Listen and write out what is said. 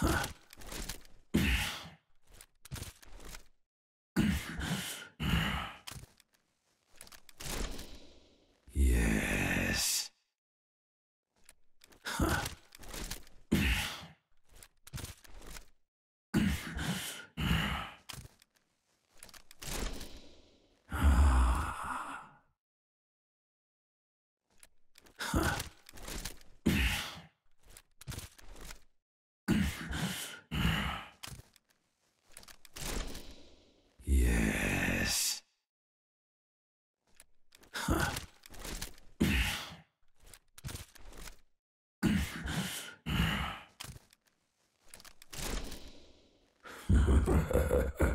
Huh. Ha ha ha ha.